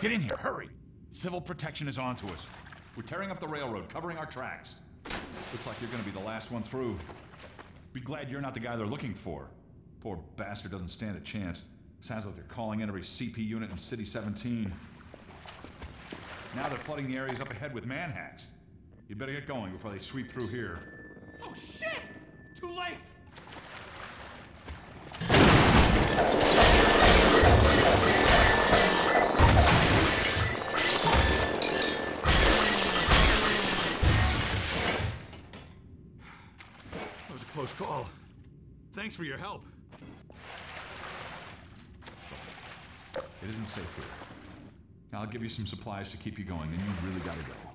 Get in here, hurry! Civil protection is on to us. We're tearing up the railroad, covering our tracks. Looks like you're gonna be the last one through. Be glad you're not the guy they're looking for. Poor bastard doesn't stand a chance. Sounds like they're calling in every CP unit in City 17. Now they're flooding the areas up ahead with manhacks. You better get going before they sweep through here. Oh for your help. It isn't safe here. I'll give you some supplies to keep you going, and you really gotta go.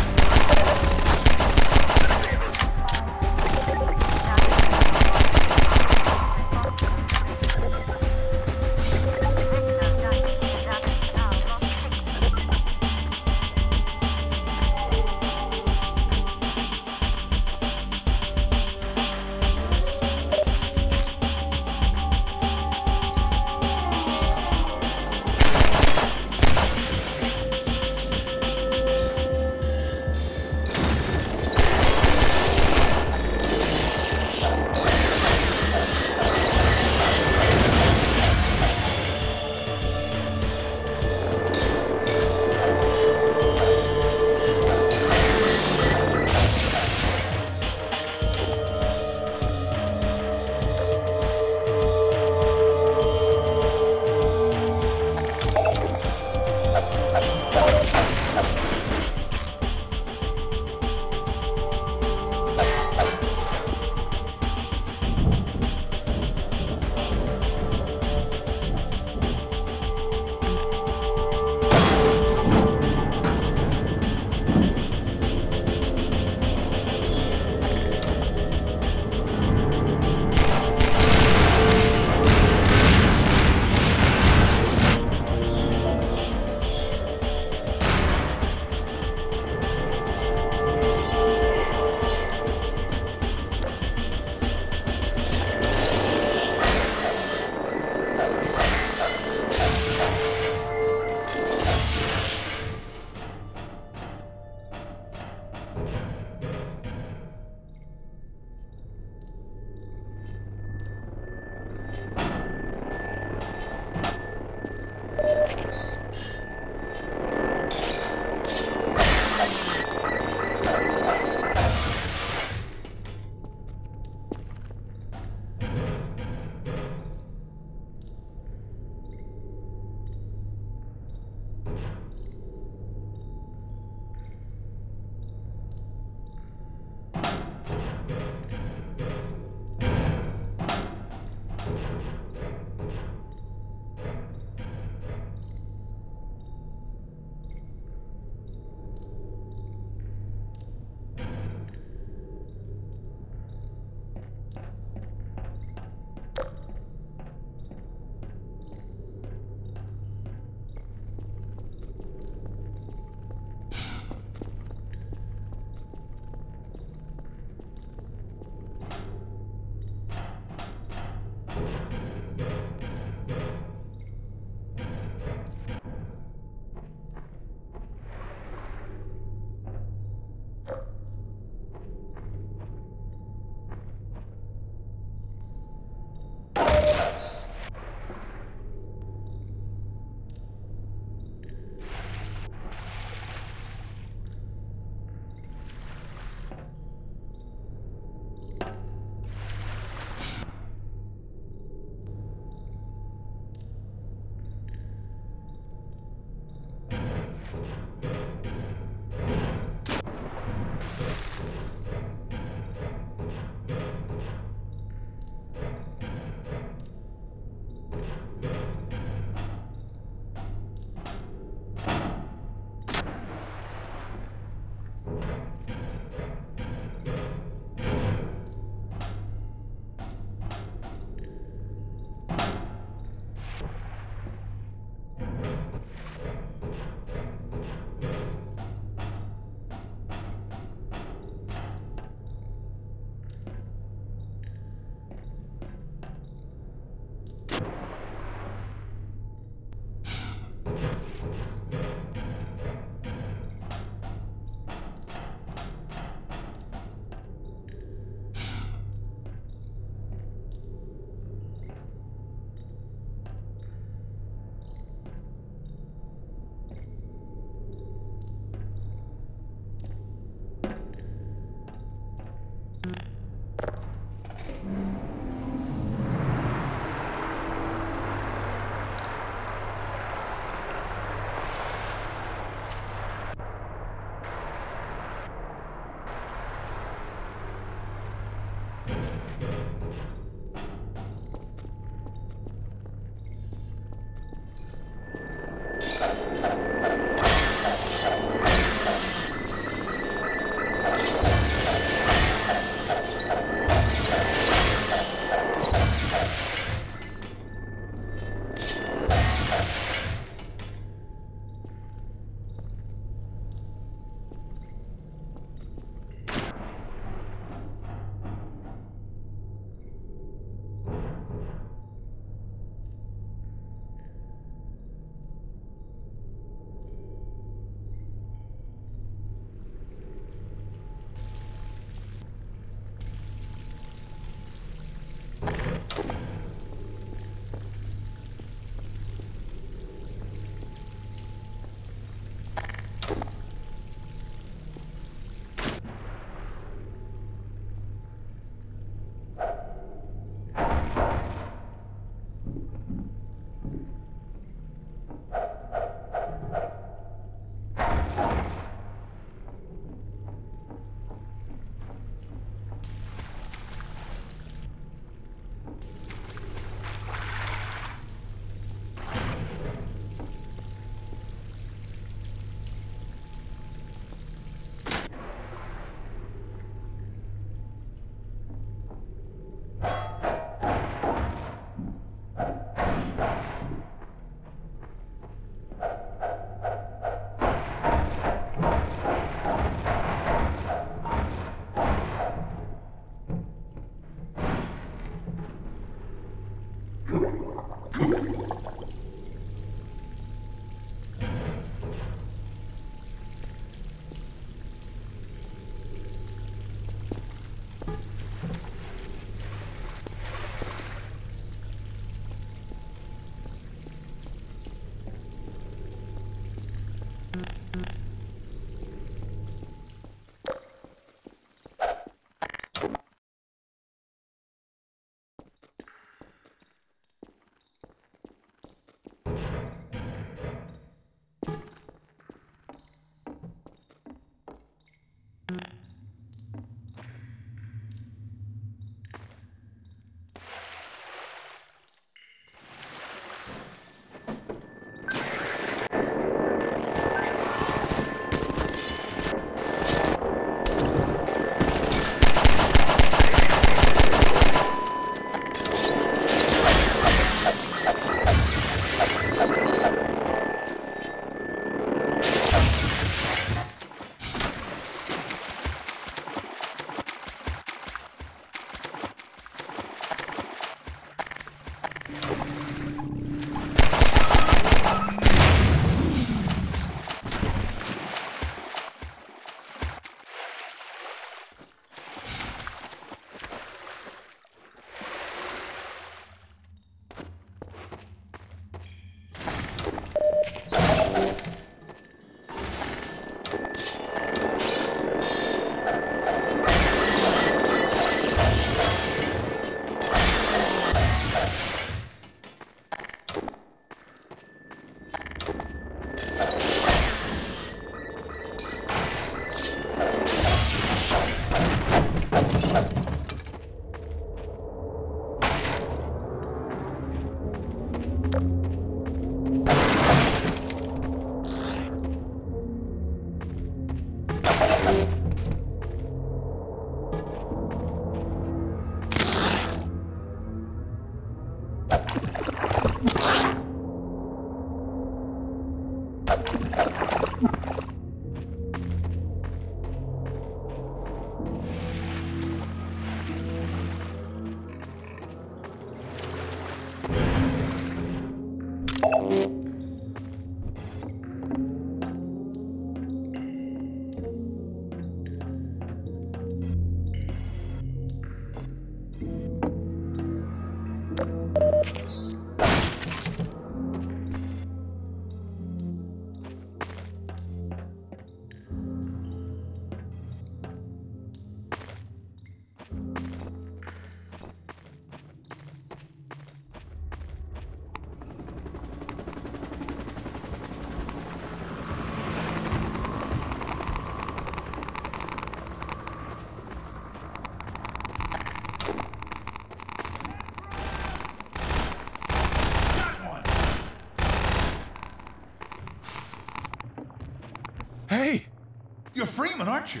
You're Freeman, aren't you?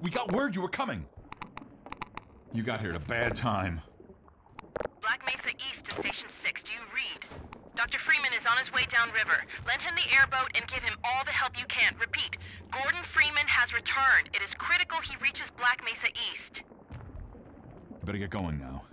We got word you were coming. You got here at a bad time. Black Mesa East to Station 6. Do you read? Dr. Freeman is on his way downriver. Lend him the airboat and give him all the help you can. Repeat, Gordon Freeman has returned. It is critical he reaches Black Mesa East. Better get going now.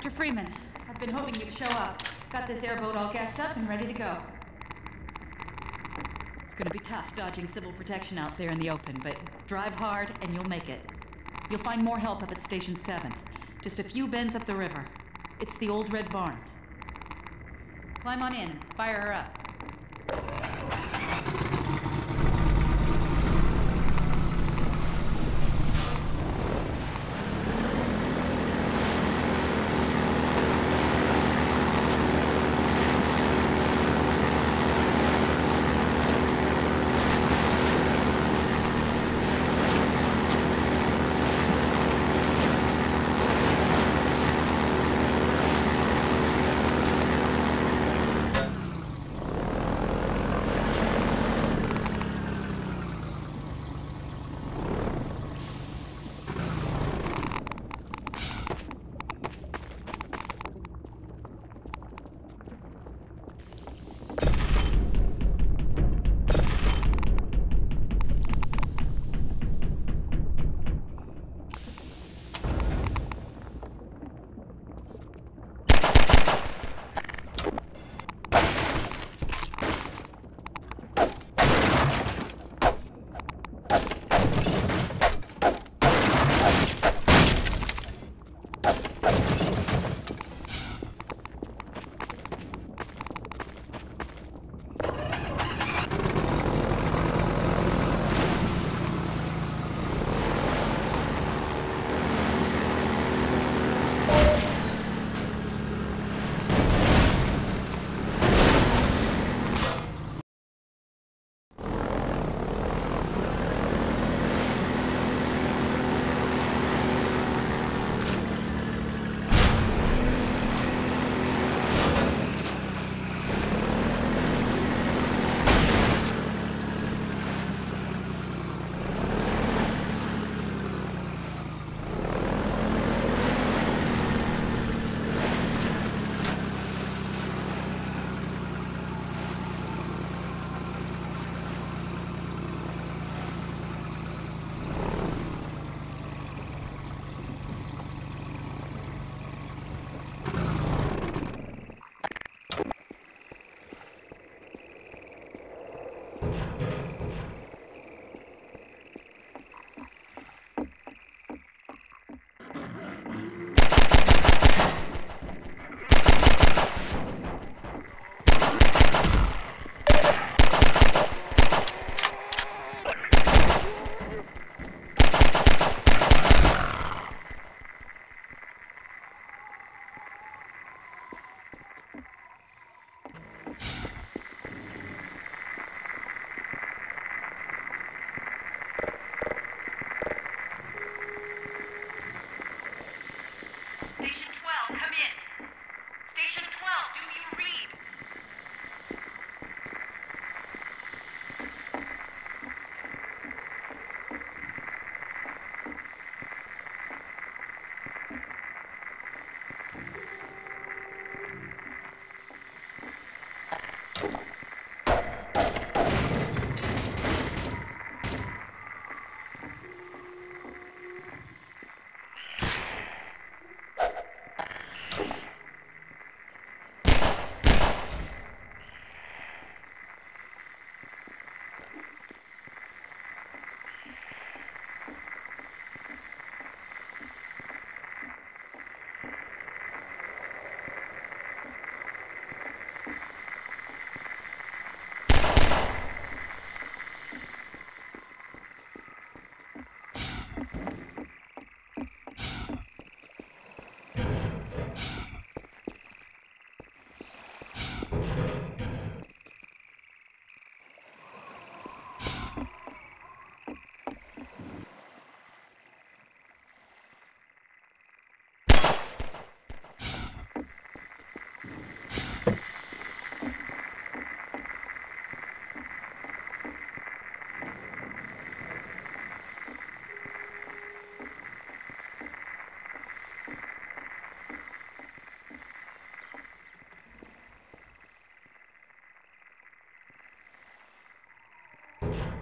Dr. Freeman. I've been hoping you'd show up. Got this airboat all gassed up and ready to go. It's gonna be tough dodging civil protection out there in the open, but drive hard and you'll make it. You'll find more help up at Station 7. Just a few bends up the river. It's the old red barn. Climb on in. Fire her up. Thanks.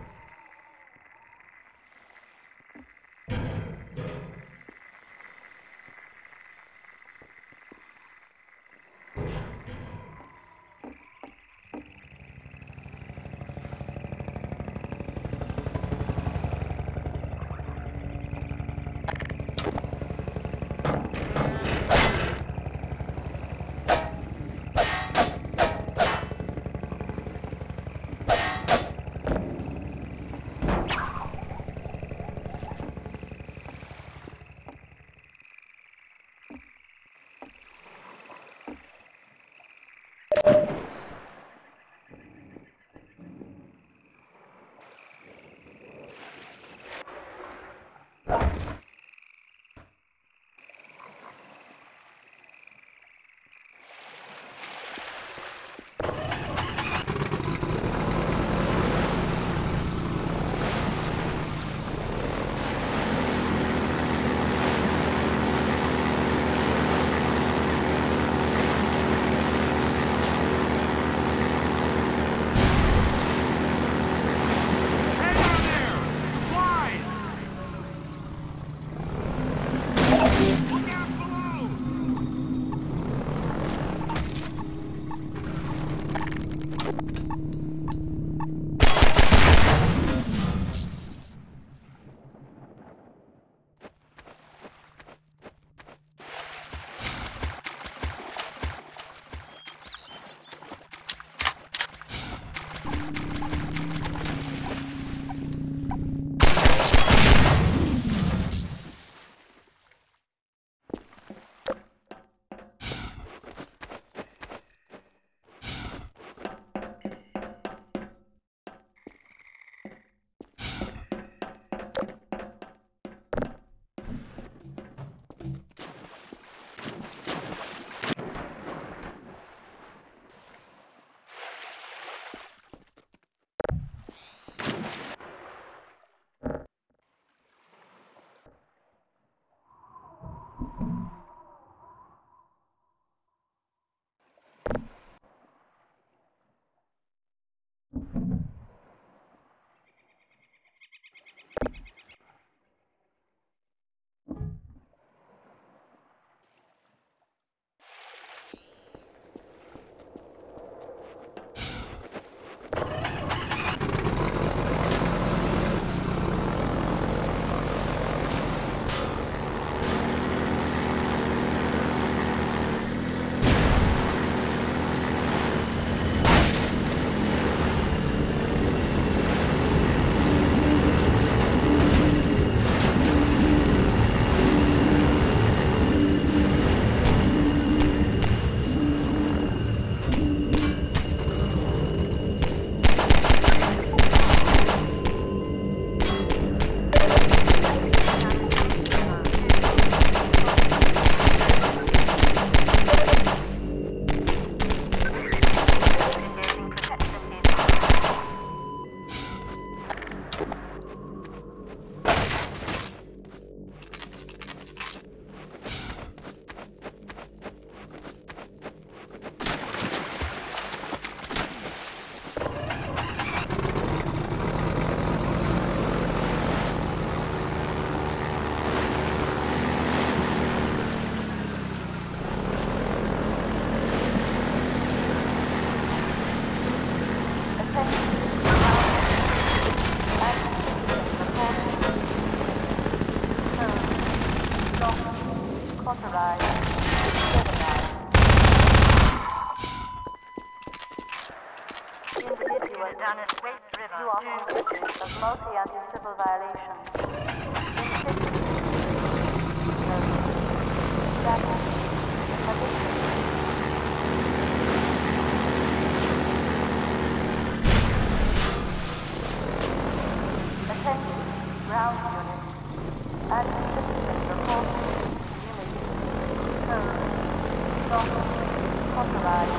Authorized.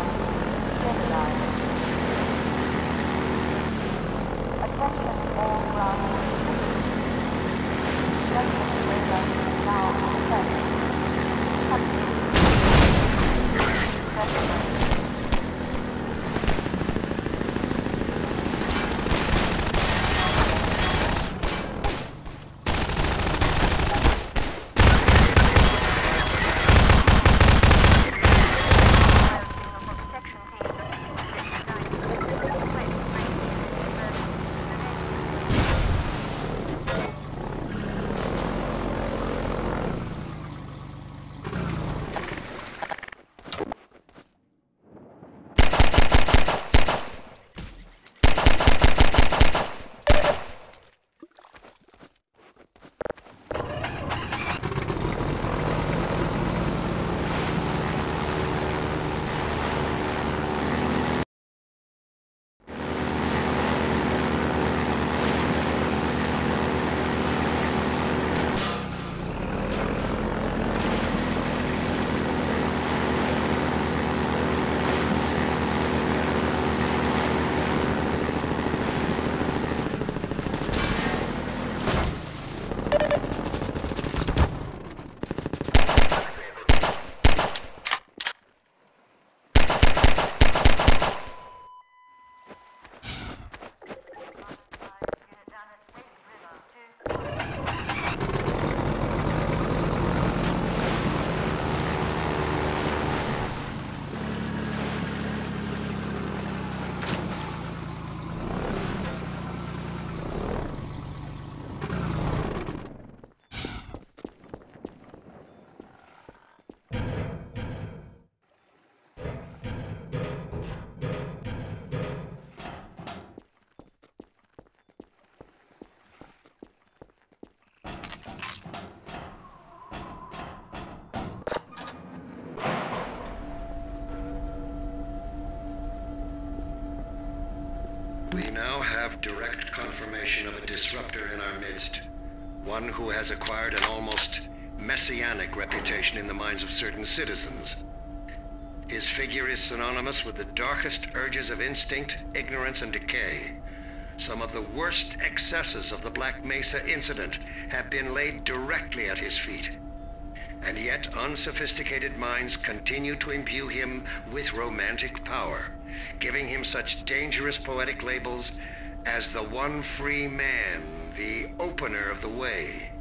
Stabilized. Have direct confirmation of a disruptor in our midst. One who has acquired an almost messianic reputation in the minds of certain citizens. His figure is synonymous with the darkest urges of instinct, ignorance, and decay. Some of the worst excesses of the Black Mesa incident have been laid directly at his feet. And yet unsophisticated minds continue to imbue him with romantic power, giving him such dangerous poetic labels as the one free man, the opener of the way.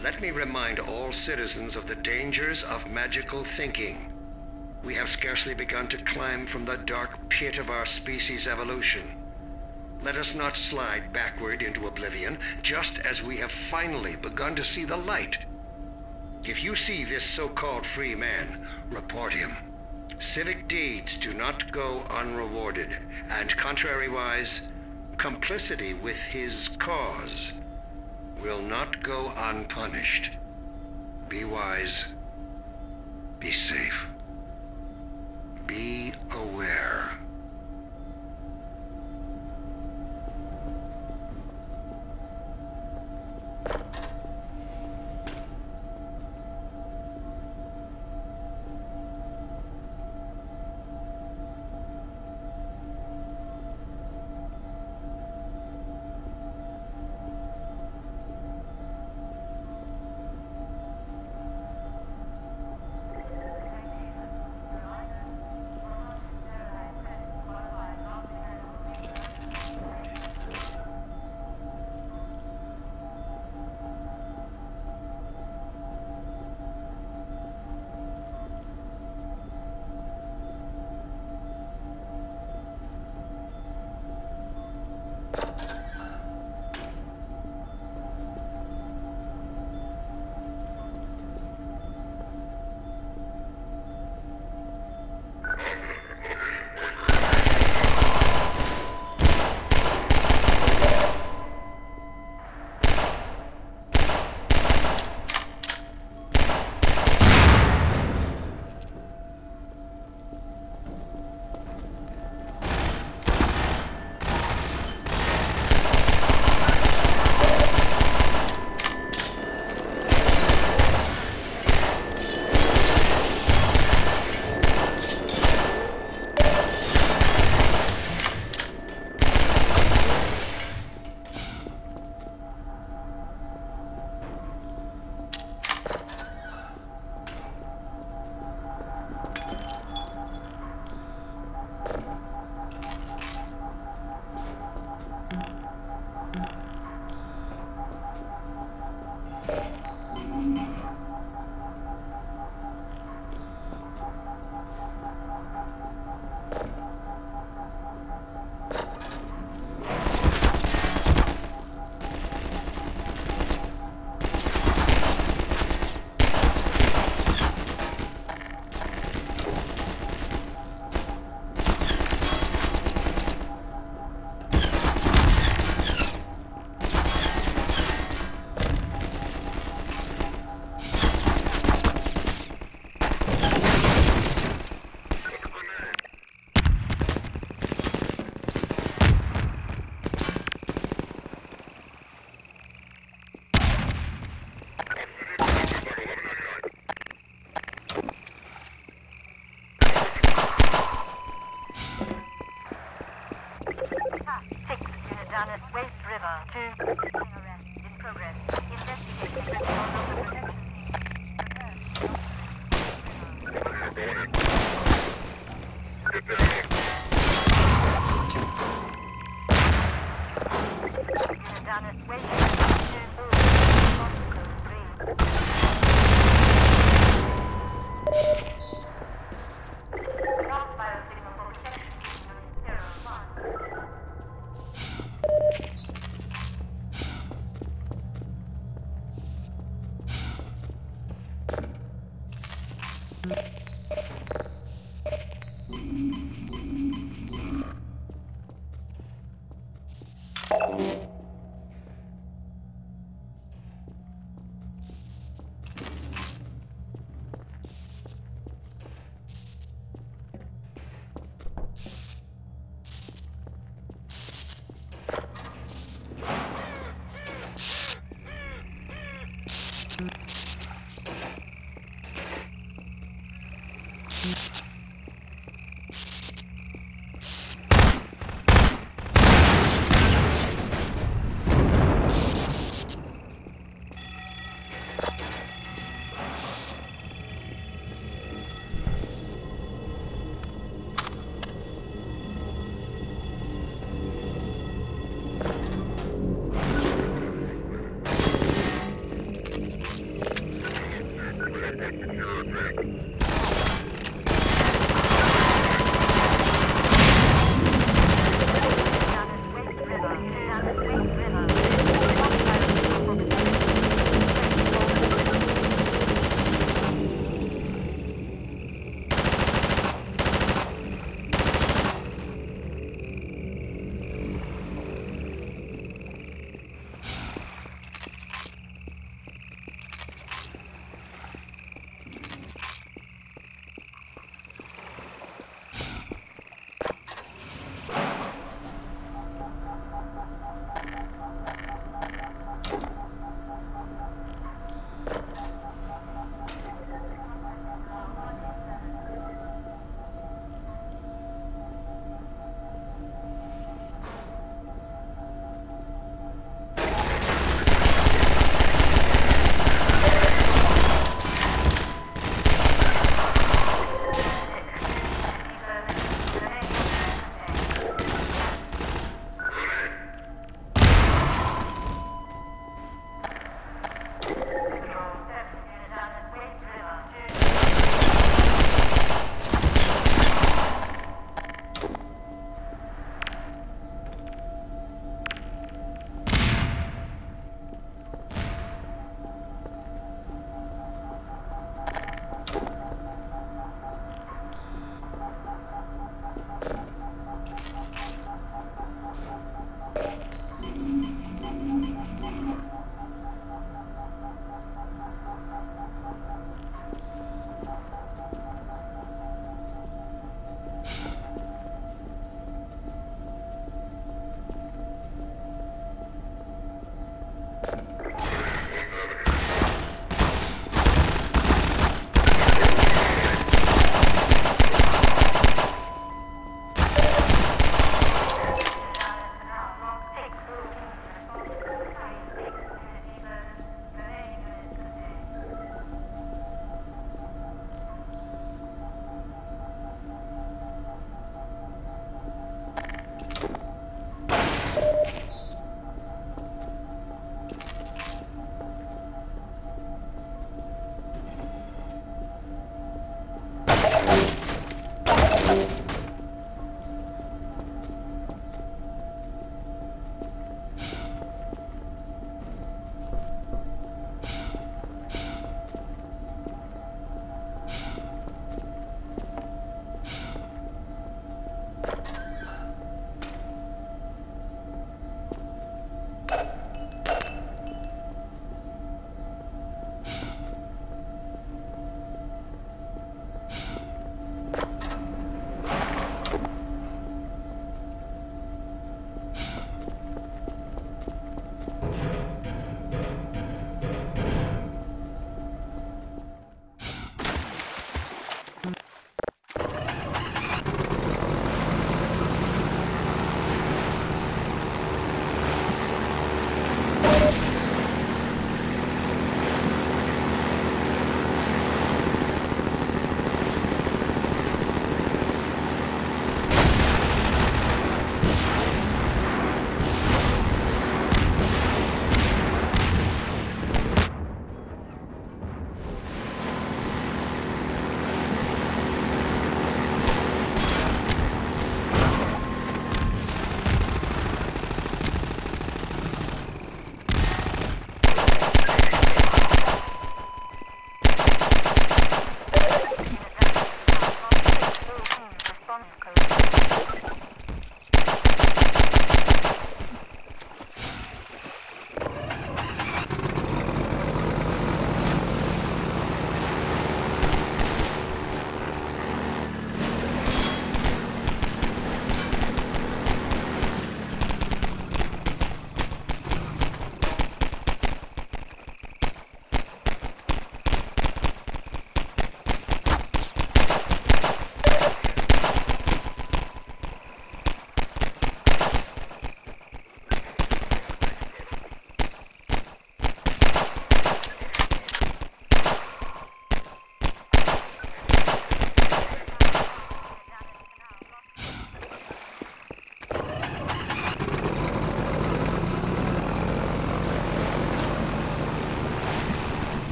Let me remind all citizens of the dangers of magical thinking. We have scarcely begun to climb from the dark pit of our species' evolution. Let us not slide backward into oblivion, just as we have finally begun to see the light. If you see this so-called free man, report him. Civic deeds do not go unrewarded, and contrariwise, complicity with his cause will not go unpunished. Be wise. Be safe. Be aware. Bravo 2. Arrest in progress. Investigation.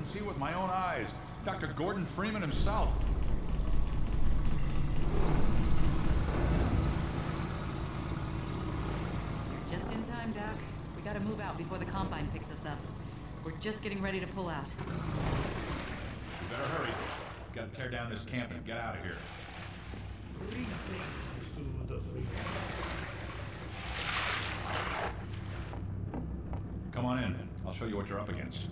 Couldn't see it with my own eyes. Dr. Gordon Freeman himself. You're just in time, Doc. We gotta move out before the Combine picks us up. We're just getting ready to pull out. We better hurry. Gotta tear down this camp and get out of here. Greetings to the free. Come on in. I'll show you what you're up against.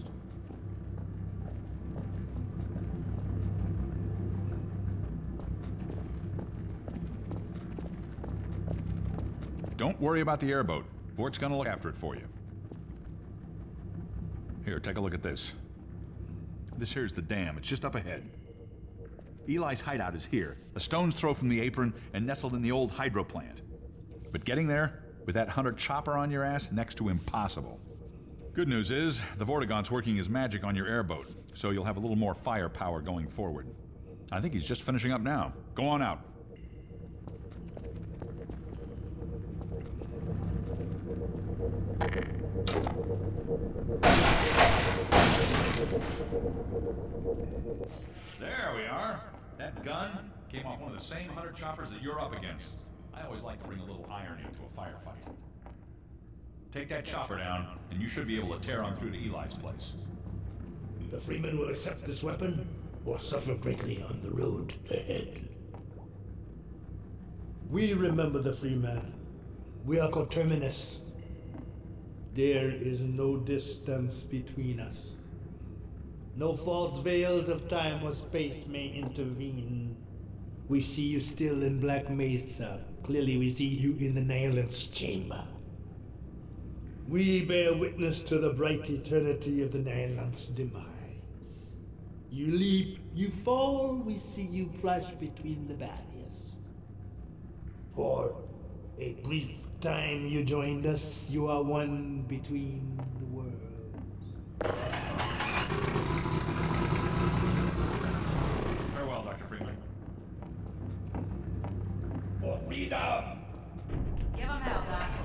Don't worry about the airboat. Vort's gonna look after it for you. Here, take a look at this. This here's the dam. It's just up ahead. Eli's hideout is here, a stone's throw from the apron and nestled in the old hydro plant. But getting there, with that hunter chopper on your ass, next to impossible. Good news is, the Vortigaunt's working his magic on your airboat, so you'll have a little more firepower going forward. I think he's just finishing up now. Go on out. There we are. That gun came off one of the same hunter choppers that you're up against. I always like to bring a little irony into a firefight. Take that chopper down, and you should be able to tear on through to Eli's place. The Freeman will accept this weapon or suffer greatly on the road ahead. We remember the Freeman. We are coterminous. There is no distance between us. No false veils of time or space may intervene. We see you still in Black Mesa. Clearly, we see you in the Nihilanth chamber. We bear witness to the bright eternity of the Nihilanth demise. You leap, you fall, we see you flash between the barriers. For a brief time you joined us, you are one between the worlds. Farewell, Dr. Freeman. For freedom! Give him hell, Doc.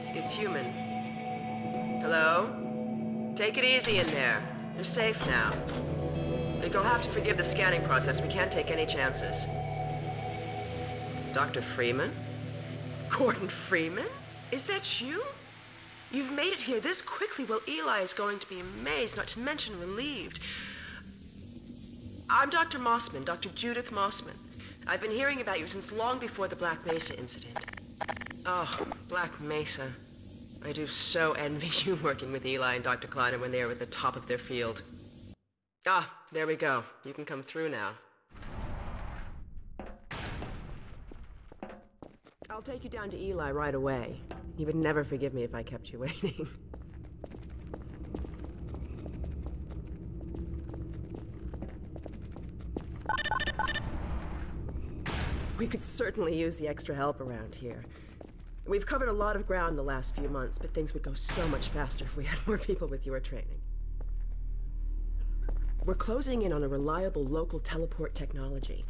It's it's human. Hello? Take it easy in there. You're safe now. You'll have to forgive the scanning process. We can't take any chances. Dr. Freeman? Gordon Freeman? Is that you? You've made it here this quickly. Well, Eli is going to be amazed, not to mention relieved. I'm Dr. Mossman, Dr. Judith Mossman. I've been hearing about you since long before the Black Mesa incident. Oh, Black Mesa. I do so envy you working with Eli and Dr. Kleiner when they are at the top of their field. Ah, there we go. You can come through now. I'll take you down to Eli right away. He would never forgive me if I kept you waiting. we could certainly use the extra help around here. We've covered a lot of ground in the last few months, but things would go so much faster if we had more people with your training. We're closing in on a reliable local teleport technology.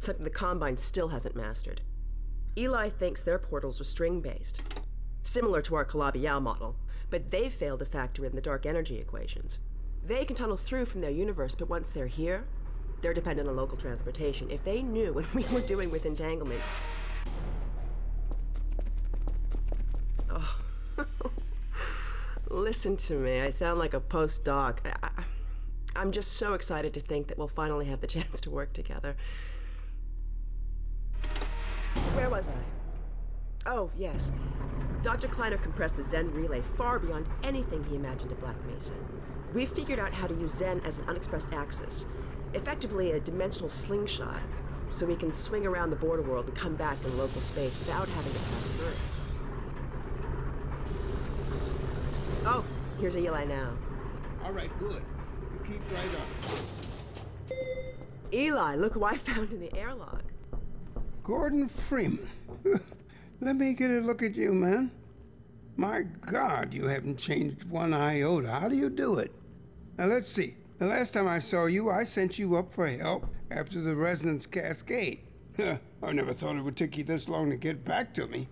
Something the Combine still hasn't mastered. Eli thinks their portals are string-based, similar to our Calabi-Yau model, but they've failed to factor in the dark energy equations. They can tunnel through from their universe, but once they're here, they're dependent on local transportation. If they knew what we were doing with entanglement... Oh. Listen to me. I sound like a postdoc. I, I'm just so excited to think that we'll finally have the chance to work together. Where was I? Oh, yes. Dr. Kleiner compressed the Xen relay far beyond anything he imagined at Black Mesa. We've figured out how to use Xen as an unexpressed axis, effectively a dimensional slingshot, so we can swing around the border world and come back in local space without having to pass through. Oh, here's a Eli now. All right, good. You keep right on. Eli, look who I found in the airlock. Gordon Freeman. Let me get a look at you, man. My God, you haven't changed one iota. How do you do it? Now, let's see. The last time I saw you, I sent you up for help after the resonance cascade. I never thought it would take you this long to get back to me.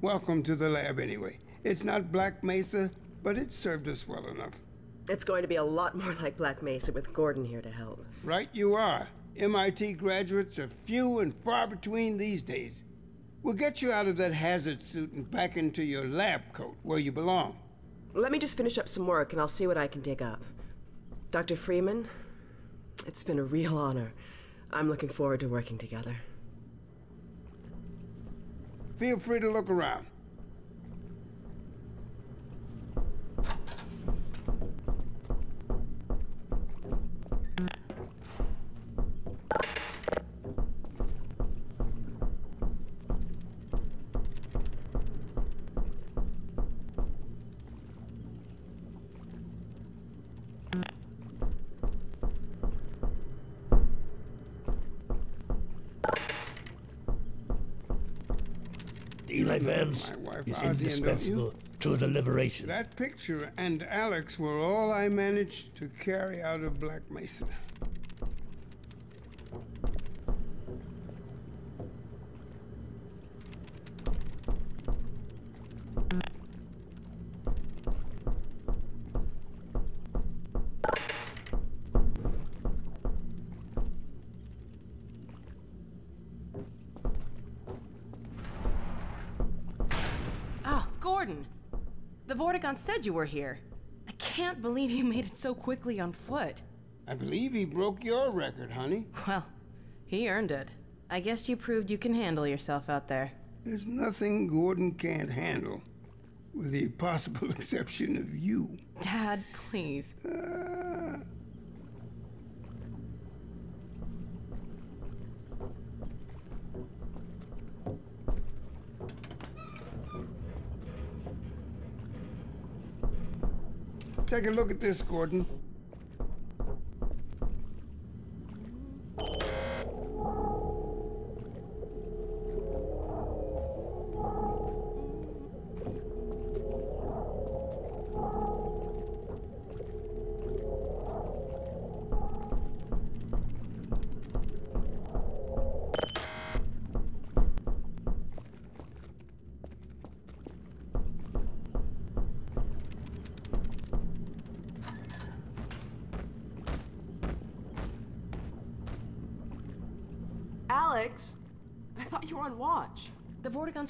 Welcome to the lab, anyway. It's not Black Mesa, but it served us well enough. It's going to be a lot more like Black Mesa with Gordon here to help. Right you are. MIT graduates are few and far between these days. We'll get you out of that hazard suit and back into your lab coat where you belong. Let me just finish up some work and I'll see what I can dig up. Dr. Freeman, it's been a real honor. I'm looking forward to working together. Feel free to look around. Eli Vance is indispensable to the liberation. That picture and Alyx were all I managed to carry out of Black Mesa. Vortigaunt said you were here. I can't believe you made it so quickly on foot. I believe he broke your record, honey. Well, he earned it. I guess you proved you can handle yourself out there. There's nothing Gordon can't handle, with the possible exception of you. Dad, please. Uh, Take a look at this, Gordon.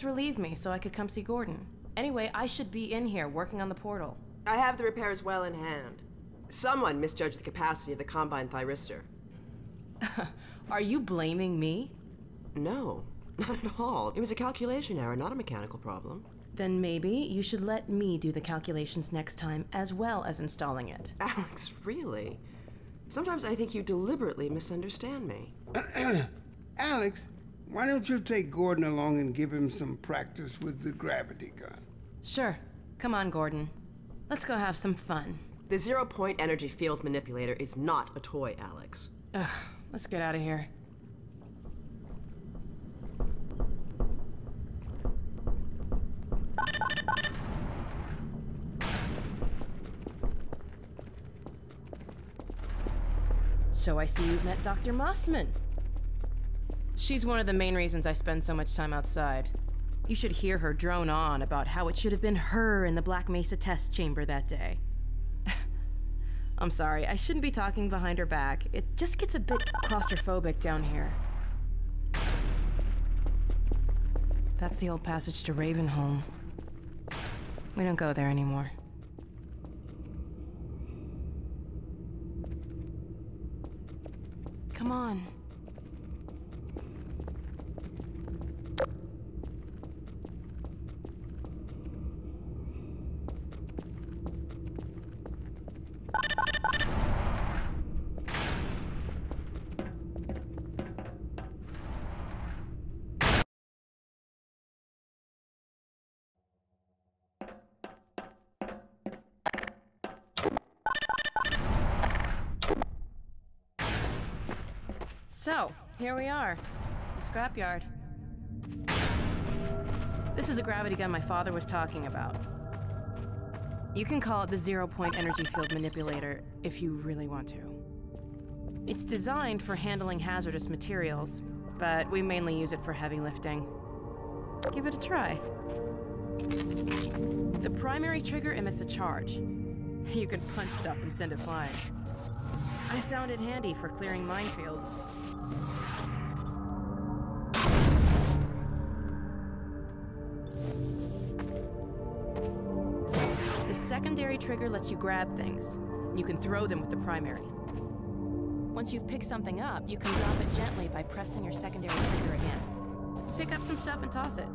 The Vortigaunts relieved me so I could come see Gordon. Anyway, I should be in here working on the portal. I have the repairs well in hand. Someone misjudged the capacity of the Combine Thyristor. Are you blaming me? No, not at all. It was a calculation error, not a mechanical problem. Then maybe you should let me do the calculations next time as well as installing it. Alyx, really? Sometimes I think you deliberately misunderstand me. Alyx, why don't you take Gordon along and give him some practice with the gravity gun? Sure. Come on, Gordon. Let's go have some fun. The zero point energy field manipulator is not a toy, Alyx. Ugh, let's get out of here. So I see you've met Dr. Mossman. She's one of the main reasons I spend so much time outside. You should hear her drone on about how it should have been her in the Black Mesa test chamber that day. I'm sorry, I shouldn't be talking behind her back. It just gets a bit claustrophobic down here. That's the old passage to Ravenholm. We don't go there anymore. Come on. So, here we are. The scrapyard. This is a gravity gun my father was talking about. You can call it the zero point energy field manipulator if you really want to. It's designed for handling hazardous materials, but we mainly use it for heavy lifting. Give it a try. The primary trigger emits a charge. You can punch stuff and send it flying. I found it handy for clearing minefields. The secondary trigger lets you grab things. You can throw them with the primary. Once you've picked something up, you can drop it gently by pressing your secondary trigger again. Pick up some stuff and toss it.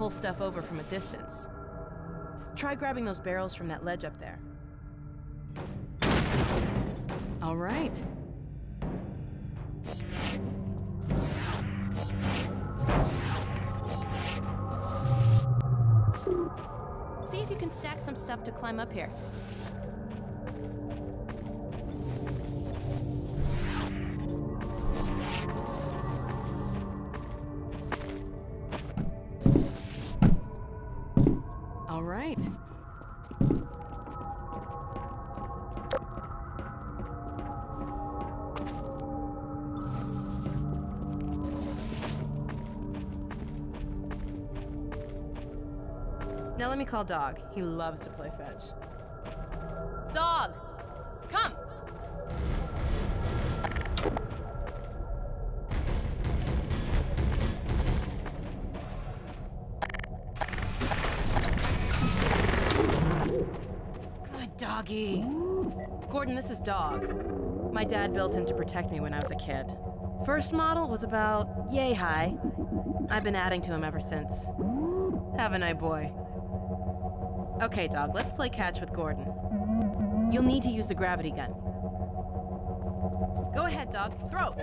Pull stuff over from a distance. Try grabbing those barrels from that ledge up there. All right. See if you can stack some stuff to climb up here. Call Dog. He loves to play fetch. Dog! Come! Good doggy. Gordon, this is Dog. My dad built him to protect me when I was a kid. First model was about yay high. I've been adding to him ever since. Haven't I, boy? Okay, dog, let's play catch with Gordon. You'll need to use the gravity gun. Go ahead, dog. Throw!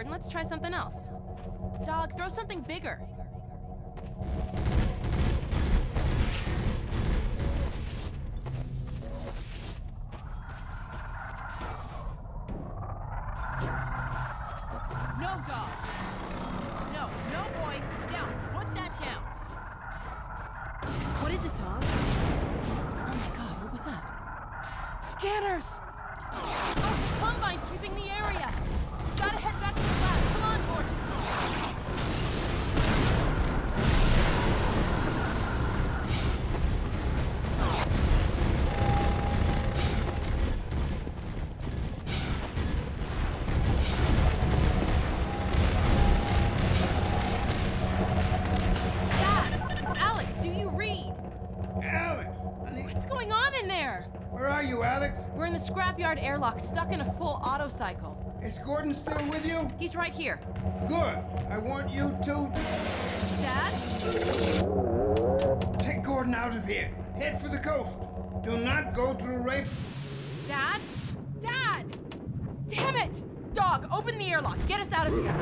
and Let's try something else. Dog, throw something bigger. shipyard airlock stuck in a full auto cycle. Is Gordon still with you? He's right here. Good. I want you to... Dad? Take Gordon out of here. Head for the coast. Do not go through rape... Dad? Dad! Damn it! Dog, open the airlock. Get us out of here.